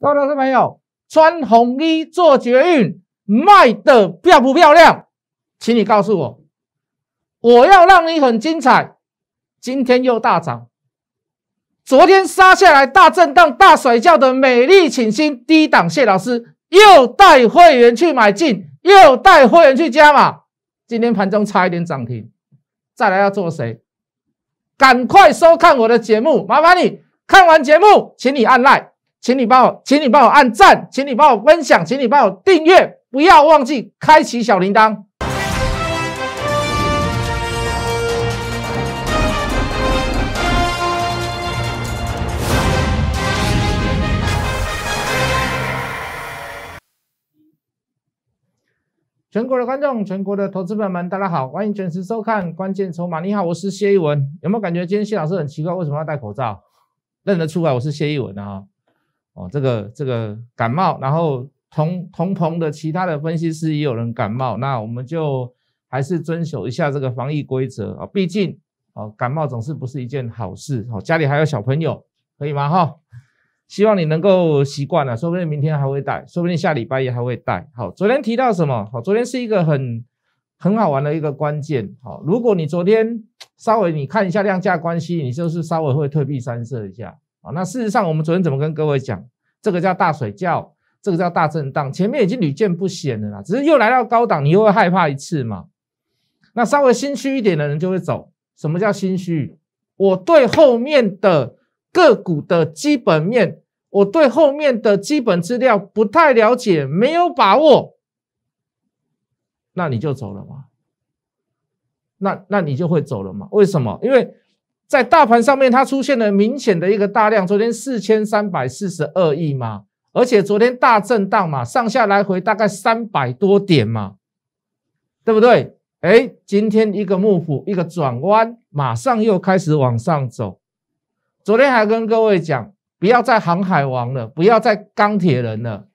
各位投资朋友，穿红衣做捷运卖的漂不漂亮？请你告诉我，我要让你很精彩。今天又大涨，昨天杀下来大震荡、大甩轿的美丽请新低档，谢老师又带会员去买进，又带会员去加码。今天盘中差一点涨停，再来要做谁？赶快收看我的节目，麻烦你看完节目，请你按 like。请你帮我，请你帮我按赞，请你帮我分享，请你帮我订阅，不要忘记开启小铃铛。全国的观众，全国的投资朋友们，大家好，欢迎准时收看《关键筹码》。你好，我是谢一文。有没有感觉今天谢老师很奇怪？为什么要戴口罩？认得出来我是谢一文啊？哦，这个这个感冒，然后同同棚的其他的分析师也有人感冒，那我们就还是遵守一下这个防疫规则啊，毕竟哦感冒总是不是一件好事哦，家里还有小朋友，可以吗？哈，希望你能够习惯了，说不定明天还会带，说不定下礼拜也还会带。好，昨天提到什么？好，昨天是一个很很好玩的一个关键。好，如果你昨天稍微你看一下量价关系，你就是稍微会退避三舍一下。啊，那事实上我们昨天怎么跟各位讲？这个叫大水窖，这个叫大震荡，前面已经屡见不鲜了啦，只是又来到高档，你又会害怕一次嘛？那稍微心虚一点的人就会走。什么叫心虚？我对后面的个股的基本面，我对后面的基本资料不太了解，没有把握，那你就走了嘛？那那你就会走了嘛？为什么？因为。在大盘上面，它出现了明显的一个大量，昨天四千三百四十二亿嘛，而且昨天大震荡嘛，上下来回大概三百多点嘛，对不对？哎，今天一个幕府一个转弯，马上又开始往上走。昨天还跟各位讲，不要再航海王了，不要再钢铁人了。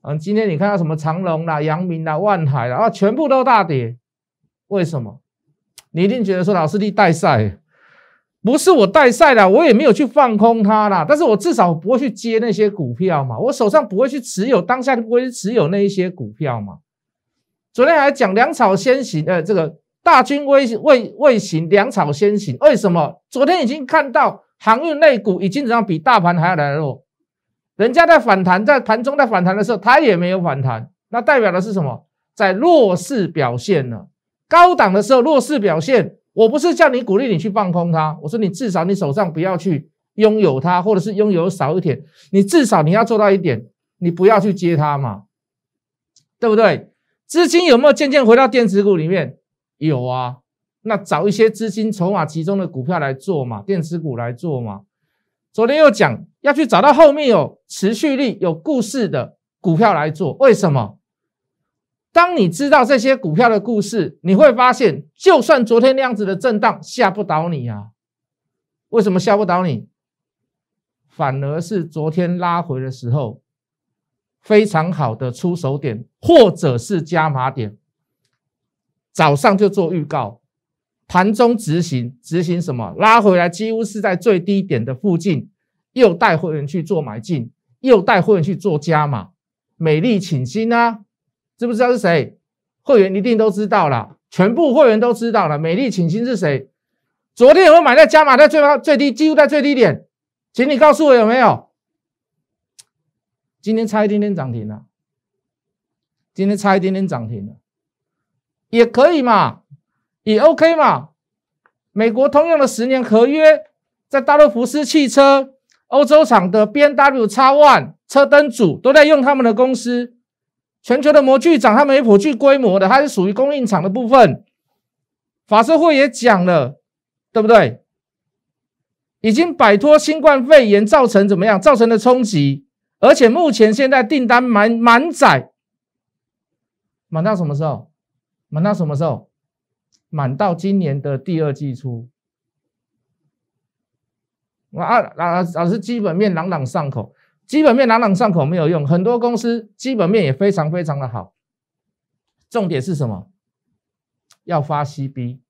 嗯，今天你看到什么长隆啦、阳明啦、万海啦，啊，全部都大跌，为什么？你一定觉得说老师你带赛。不是我带赛的，我也没有去放空它啦。但是我至少不会去接那些股票嘛，我手上不会去持有，当下就不会去持有那一些股票嘛。昨天还讲粮草先行，呃，这个大军未未未行，粮草先行。为什么？昨天已经看到航运类股已经怎样比大盘还要来弱，人家在反弹，在盘中在反弹的时候，它也没有反弹，那代表的是什么？在弱势表现呢？高档的时候弱势表现。我不是叫你鼓励你去放空它，我说你至少你手上不要去拥有它，或者是拥有少一点，你至少你要做到一点，你不要去接它嘛，对不对？资金有没有渐渐回到电子股里面？有啊，那找一些资金筹码集中的股票来做嘛，电子股来做嘛。昨天又讲要去找到后面有持续力、有故事的股票来做，为什么？当你知道这些股票的故事，你会发现，就算昨天那样子的震荡吓不倒你啊！为什么吓不倒你？反而是昨天拉回的时候，非常好的出手点，或者是加码点。早上就做预告，盘中执行，执行什么？拉回来几乎是在最低点的附近，又带会员去做买进，又带会员去做加码，美丽请心啊！知不知道是谁？会员一定都知道了，全部会员都知道了。美丽请心是谁？昨天有没有买在加码在最高最低，几乎在最低点？请你告诉我有没有？今天差一点点涨停了，今天差一点点涨停了，也可以嘛，也 OK 嘛。美国通用的十年合约，在大陆福斯汽车、欧洲厂的 B N W X One 车灯组都在用他们的公司。全球的模具厂，它没普具规模的，它是属于供应厂的部分。法社会也讲了，对不对？已经摆脱新冠肺炎造成怎么样造成的冲击，而且目前现在订单满满载，满到什么时候？满到什么时候？满到今年的第二季初。啊啊，老师基本面朗朗上口。基本面朗朗上口没有用，很多公司基本面也非常非常的好。重点是什么？要发 CB，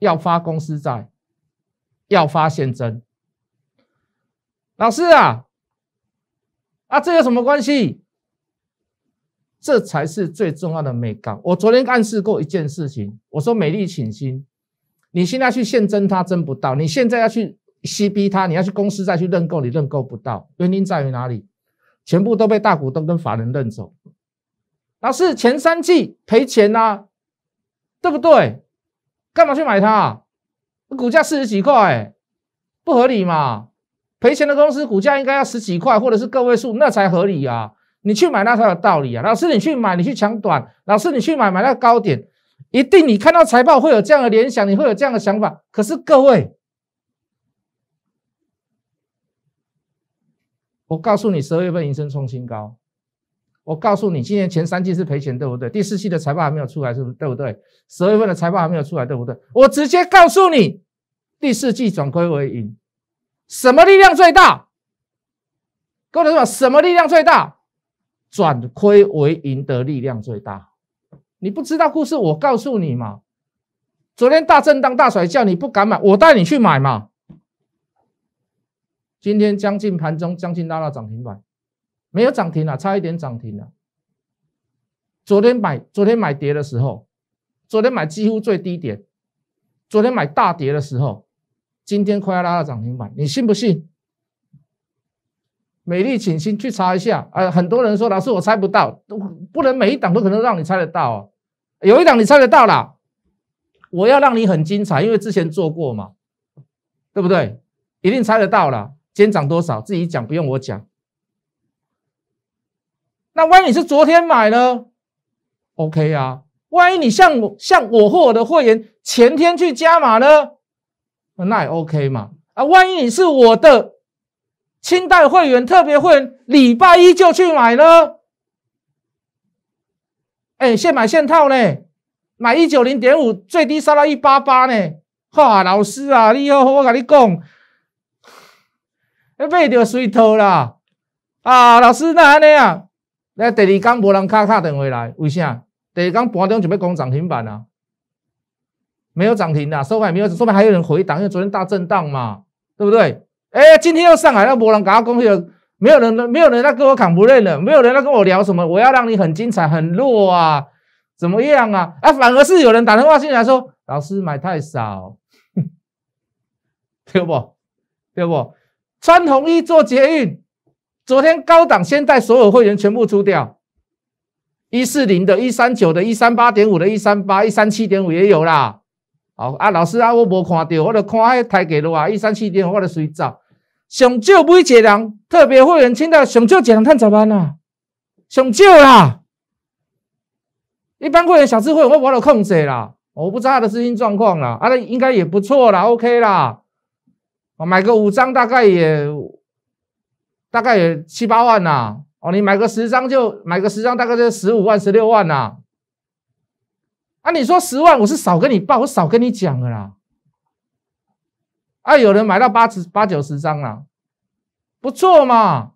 要发公司债，要发现增。老师啊，啊，这有什么关系？这才是最重要的美感。我昨天暗示过一件事情，我说美丽请心，你现在去现争它争不到，你现在要去吸逼它，你要去公司再去认购，你认购不到。原因在于哪里？全部都被大股东跟法人认走。老师前三季赔钱呐，对不对？干嘛去买它？股价四十几块，不合理嘛？赔钱的公司股价应该要十几块，或者是个位数，那才合理啊！你去买那才有道理啊！老师，你去买，你去抢短，老师，你去买买那高点，一定你看到财报会有这样的联想，你会有这样的想法。可是各位，我告诉你，十二月份营收创新高。我告诉你，今年前三季是赔钱，对不对？第四季的财报还没有出来，是不是？对不对？十二月份的财报还没有出来，对不对？我直接告诉你，第四季转亏为盈，什么力量最大？各位同学什么力量最大？转亏为盈的力量最大。你不知道故事，我告诉你嘛。昨天大震荡、大甩叫你不敢买，我带你去买嘛。今天将近盘中，将近拉到涨停板。没有涨停了，差一点涨停了。昨天买，昨天买跌的时候，昨天买几乎最低点，昨天买大跌的时候，今天快要拉到涨停板，你信不信？美丽，请心去查一下。呃，很多人说老师我猜不到，不能每一档都可能让你猜得到啊。有一档你猜得到啦，我要让你很精彩，因为之前做过嘛，对不对？一定猜得到了。今天涨多少？自己讲，不用我讲。那万一你是昨天买呢？OK 啊，万一你像我像我或我的会员前天去加码呢，那也 OK 嘛。啊，万一你是我的清代会员、特别会员，礼拜一就去买呢？哎，现买现套呢，买一九零点五，最低杀到一八八呢。哈，老师啊，你好，我跟你讲，要买就随套啦。啊，老师那安尼啊？那第二天无人卡卡电话来，为啥？第二天盘中就要讲涨停板啊，没有涨停的，收盘没有，收盘还有人回档，因为昨天大震荡嘛，对不对？哎，今天又上来，那无人搞攻去了，没有人，没有人在跟我扛不认了，没有人在跟我聊什么，我要让你很精彩，很弱啊，怎么样啊？啊，反而是有人打电话进来说，老师买太少，对不？对不？穿红衣做捷运。昨天高档先带所有会员全部出掉，一四零的、一三九的、一三八点五的、一三八、一三七点五也有啦。好啊，老师啊，我无看到，我就看迄台给路啊，一三七点五我就随走。上少每一个人特别会员听到上少一人赚十万啊，上少啦。一般会员小智慧我我都控制啦，我不知道他的资金状况啦，啊，那应该也不错啦，OK 啦。我买个五张大概也。大概也七八万呐，哦，你买个十张就买个十张，大概就十五万、十六万呐。啊，你说十万，我是少跟你报，我少跟你讲了啦。啊，有人买到八十八九十张了，不错嘛，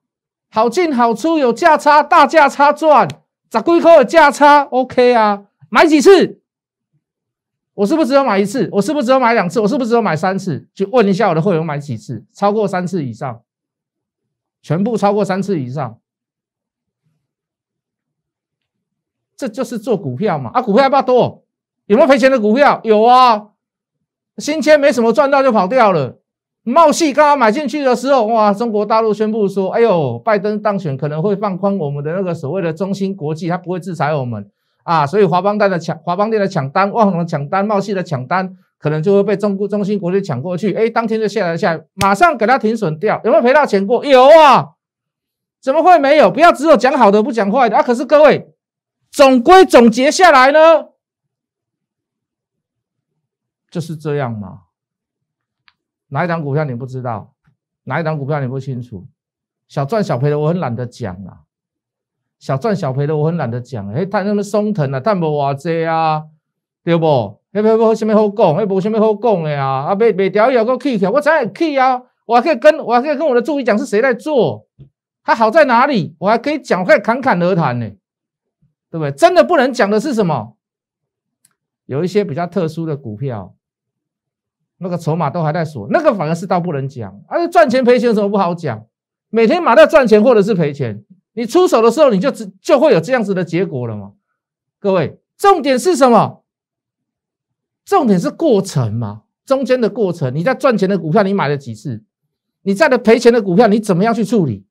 好进好出，有价差，大价差赚，十几块的价差，OK 啊。买几次？我是不是只有买一次？我是不是只有买两次？我是不是只有买三次？去问一下我的会员买几次？超过三次以上。全部超过三次以上，这就是做股票嘛？啊，股票要不要多？有没有赔钱的股票？有啊，新签没什么赚到就跑掉了。茂系刚刚买进去的时候，哇，中国大陆宣布说，哎呦，拜登当选可能会放宽我们的那个所谓的中芯国际，他不会制裁我们啊，所以华邦店的抢华邦店的抢单，万宏的抢单，茂信的抢单。可能就会被中中芯国际抢过去，哎，当天就下来下来，马上给他停损掉，有没有赔到钱过？有啊，怎么会没有？不要只有讲好的不讲坏的啊！可是各位，总归总结下来呢，就是这样嘛。哪一档股票你不知道？哪一档股票你不清楚？小赚小赔的我很懒得讲啊，小赚小赔的我很懒得讲，哎，他那么松腾啊，赚不偌济啊，对不？迄要无什么好讲，迄无什么好讲的啊！啊，卖卖掉以后个起起，我才会起啊！我还可以跟我还可以跟我的助理讲是谁在做，他好在哪里？我还可以讲，我可以侃侃而谈呢，对不对？真的不能讲的是什么？有一些比较特殊的股票，那个筹码都还在锁，那个反而是倒不能讲。啊，赚钱赔钱有什么不好讲？每天马上赚钱或者是赔钱，你出手的时候你就只就会有这样子的结果了嘛？各位，重点是什么？重点是过程嘛，中间的过程。你在赚钱的股票你买了几次？你在的赔钱的股票你怎么样去处理？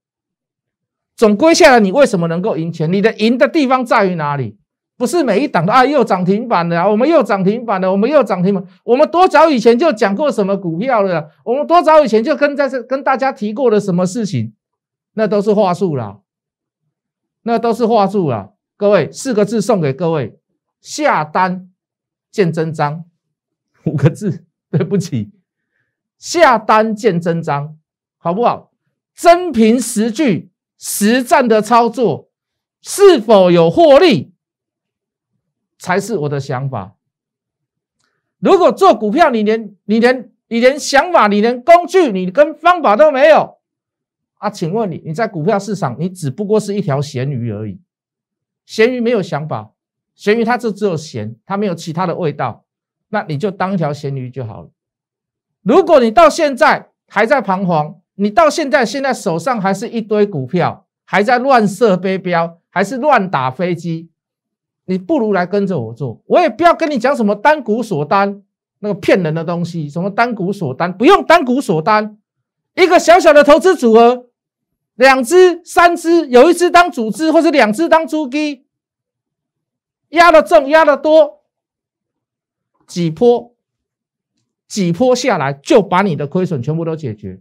总归下来，你为什么能够赢钱？你的赢的地方在于哪里？不是每一档都啊又涨停板了，我们又涨停板了，我们又涨停板。我们多早以前就讲过什么股票了？我们多早以前就跟在这跟大家提过了什么事情？那都是话术啦，那都是话术了。各位，四个字送给各位：下单见真章。五个字，对不起，下单见真章，好不好？真凭实据，实战的操作是否有获利？才是我的想法。如果做股票，你连你连你连想法，你连工具，你跟方法都没有啊？请问你，你在股票市场，你只不过是一条咸鱼而已。咸鱼没有想法，咸鱼它就只有咸，它没有其他的味道。那你就当一条咸鱼就好了。如果你到现在还在彷徨，你到现在现在手上还是一堆股票，还在乱射飞镖，还是乱打飞机。你不如来跟着我做，我也不要跟你讲什么单股锁单那个骗人的东西，什么单股锁单不用单股锁单，一个小小的投资组合，两只、三只，有一只当主资，或者两只当猪鸡，压的重，压的多，几波几波下来就把你的亏损全部都解决，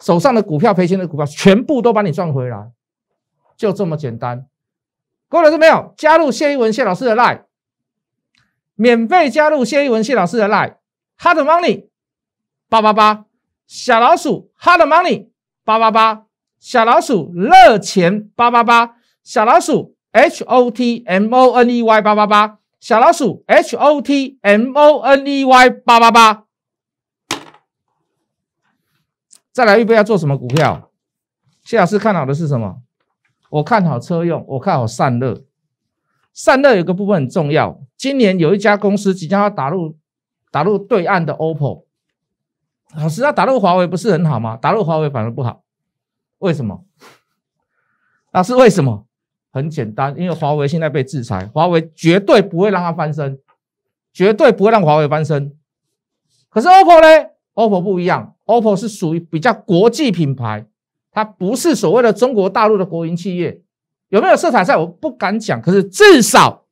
手上的股票赔钱的股票全部都把你赚回来，就这么简单。各位老师没有加入谢一文谢老师的 line，免费加入谢一文谢老师的 line，hard money 八八八。小老鼠 hard money 八八八。小老鼠热钱八八八小老鼠 h o t m o n e y 八八八小老鼠 h o t m o n e y 八八八，再来预备要做什么股票？谢老师看好的是什么？我看好车用，我看好散热。散热有个部分很重要，今年有一家公司即将要打入打入对岸的 OPPO。老师，那打入华为不是很好吗？打入华为反而不好，为什么？那是，为什么？很简单，因为华为现在被制裁，华为绝对不会让它翻身，绝对不会让华为翻身。可是 OPPO 呢？OPPO 不一样，OPPO 是属于比较国际品牌。它不是所谓的中国大陆的国营企业，有没有色彩赛我不敢讲，可是至少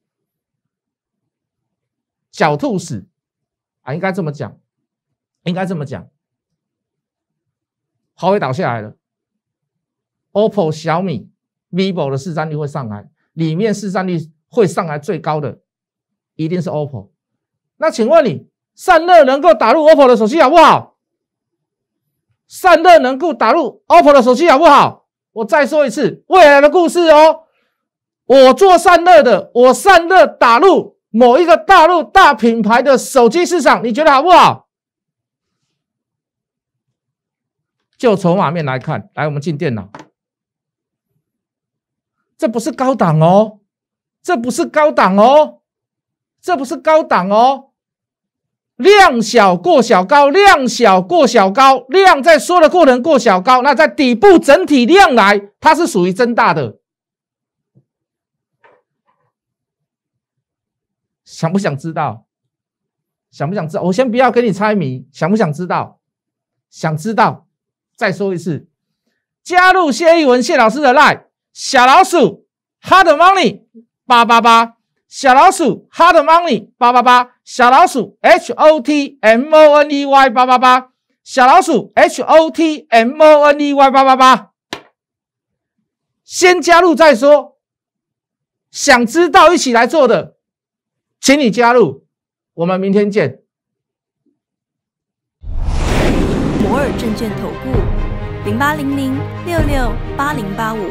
狡兔死啊，应该这么讲，应该这么讲。华为倒下来了，OPPO、小米、vivo 的市占率会上来，里面市占率会上来最高的一定是 OPPO。那请问你散热能够打入 OPPO 的手机好不好？散热能够打入 OPPO 的手机好不好？我再说一次，未来的故事哦。我做散热的，我散热打入某一个大陆大品牌的手机市场，你觉得好不好？就筹码面来看，来，我们进电脑，这不是高档哦，这不是高档哦，这不是高档哦。量小过小高，量小过小高，量在缩的过程过小高，那在底部整体量来，它是属于增大的。想不想知道？想不想知道？我先不要给你猜谜，想不想知道？想知道？再说一次，加入谢一文谢老师的 line 小老鼠 hard money 八八八。小老鼠 hard money 八八八，小老鼠 h o t m o n e y 八八八，小老鼠 h o t m o n e y 八八八，先加入再说。想知道一起来做的，请你加入。我们明天见。摩尔证券投顾零八零零六六八零八五。